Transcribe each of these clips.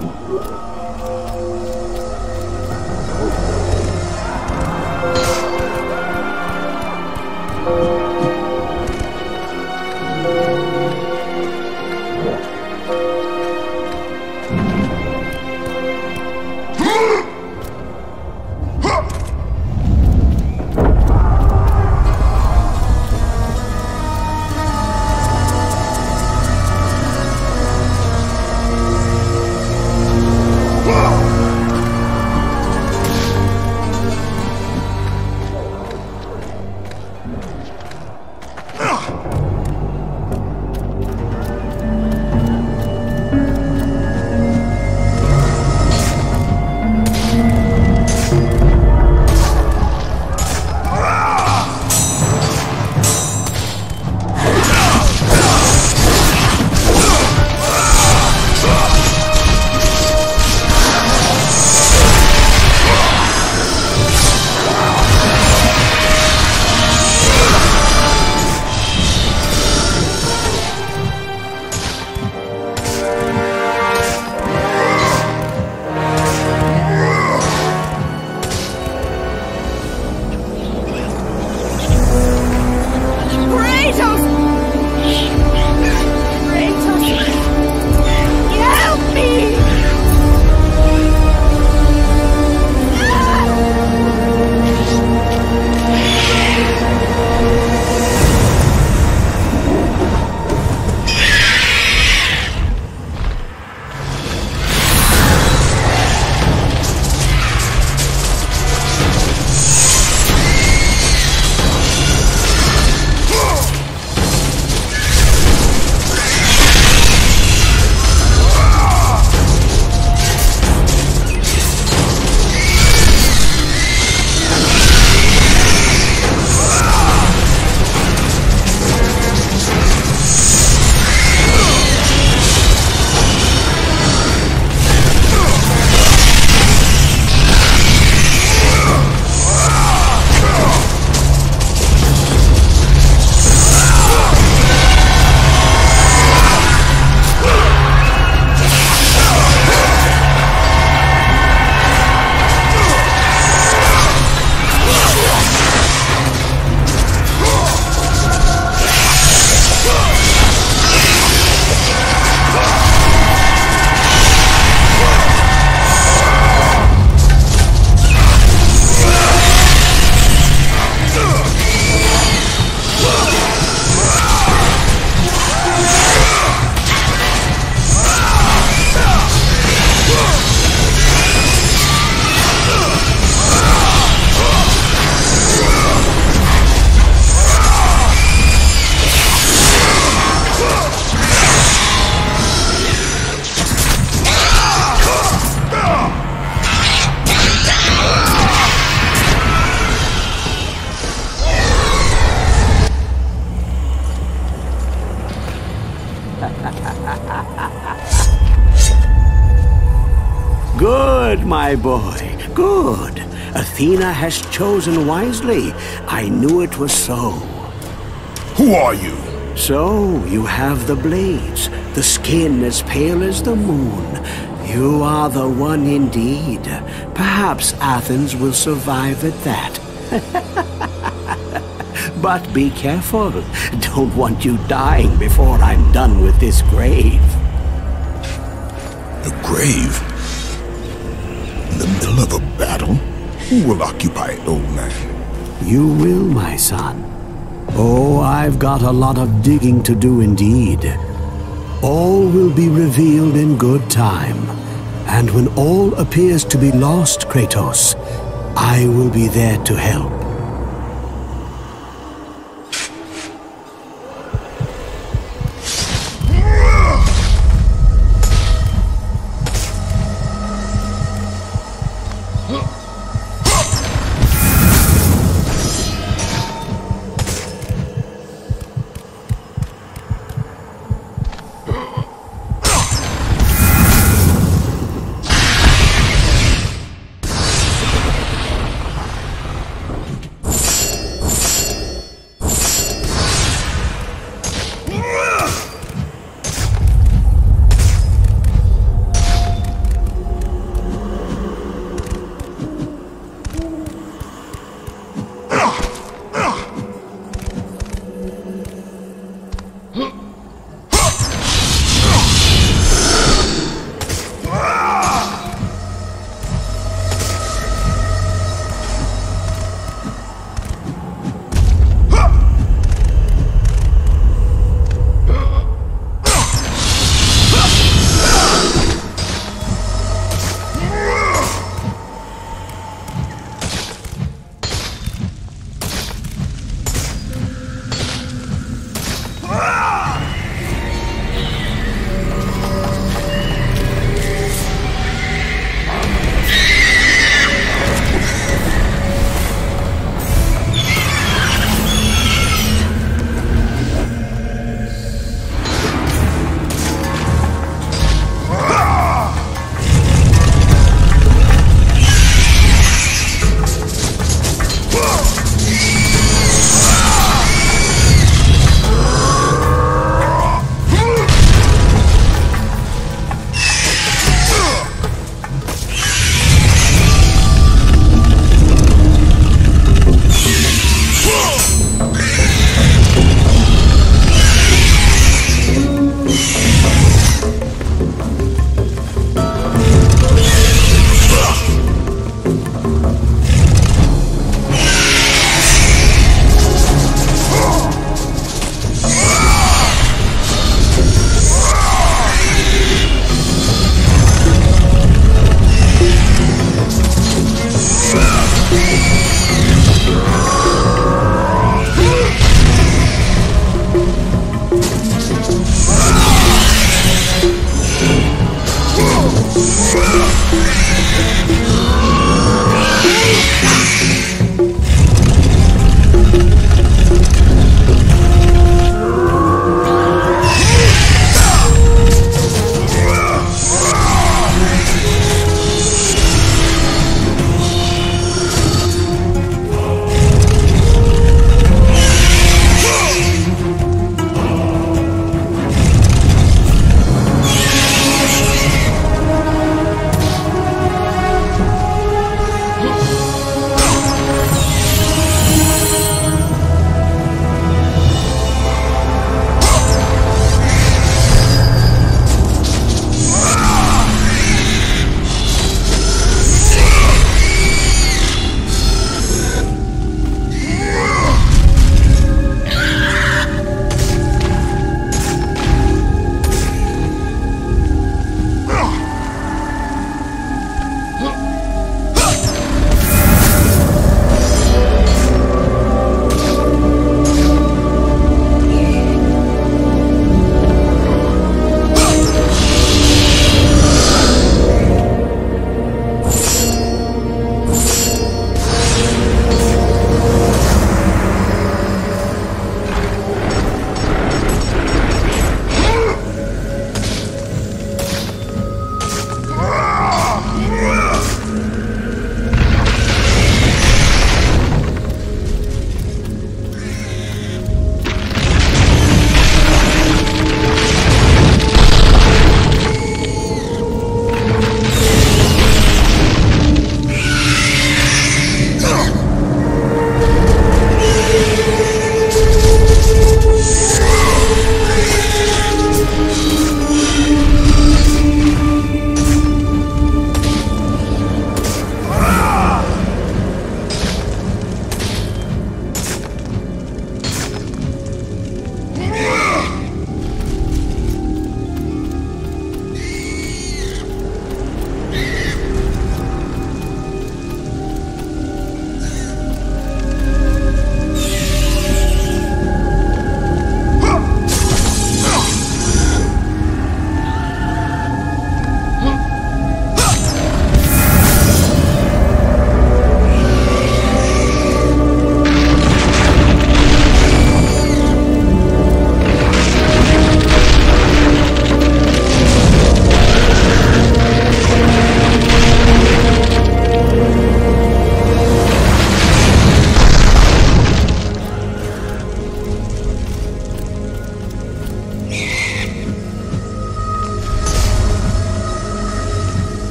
Me! Good, my boy. Good. Athena has chosen wisely. I knew it was so. Who are you? So, you have the blades, the skin as pale as the moon. You are the one indeed. Perhaps Athens will survive at that. but be careful. Don't want you dying before I'm done with this grave. A grave? The middle of a battle? Who will occupy it, old man? You will, my son. Oh, I've got a lot of digging to do indeed. All will be revealed in good time. And when all appears to be lost, Kratos, I will be there to help.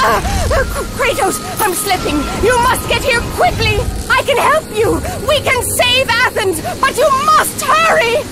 Uh, uh, Kratos, I'm slipping. You must get here quickly. I can help you. We can save Athens, but you must hurry.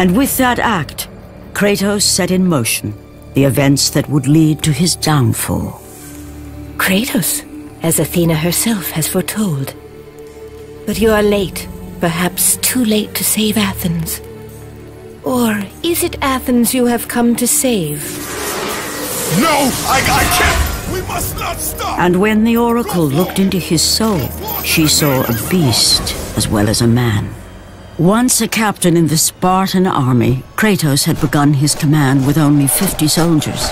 And with that act, Kratos set in motion the events that would lead to his downfall. Kratos, as Athena herself has foretold. But you are late, perhaps too late to save Athens. Or is it Athens you have come to save? No! I, I can't! We must not stop! And when the Oracle looked into his soul, she saw a beast as well as a man. Once a captain in the Spartan army, Kratos had begun his command with only 50 soldiers.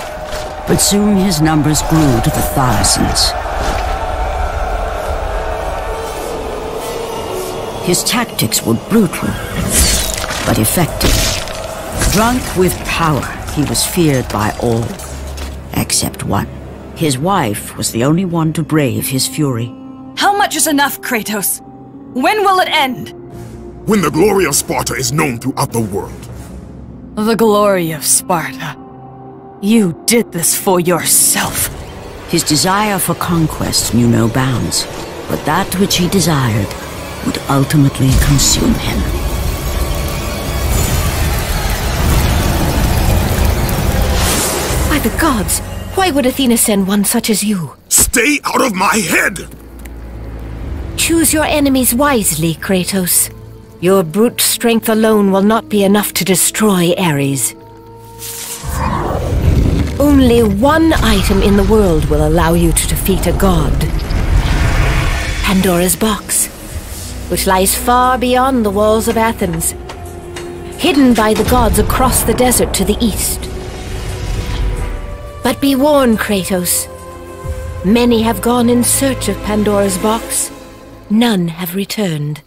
But soon his numbers grew to the thousands. His tactics were brutal, but effective. Drunk with power, he was feared by all, except one. His wife was the only one to brave his fury. How much is enough, Kratos? When will it end? When the glory of Sparta is known throughout the world. The glory of Sparta. You did this for yourself. His desire for conquest knew no bounds, but that which he desired would ultimately consume him. By the gods, why would Athena send one such as you? Stay out of my head! Choose your enemies wisely, Kratos. Your brute strength alone will not be enough to destroy Ares. Only one item in the world will allow you to defeat a god. Pandora's box, which lies far beyond the walls of Athens, hidden by the gods across the desert to the east. But be warned, Kratos. Many have gone in search of Pandora's box. None have returned.